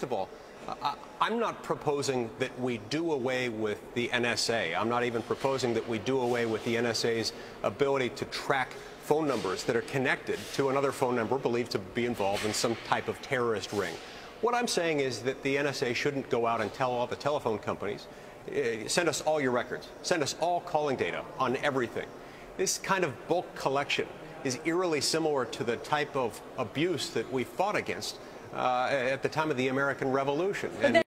First of all, I'm not proposing that we do away with the NSA. I'm not even proposing that we do away with the NSA's ability to track phone numbers that are connected to another phone number believed to be involved in some type of terrorist ring. What I'm saying is that the NSA shouldn't go out and tell all the telephone companies, eh, send us all your records, send us all calling data on everything. This kind of bulk collection is eerily similar to the type of abuse that we fought against Uh, at the time of the American Revolution. And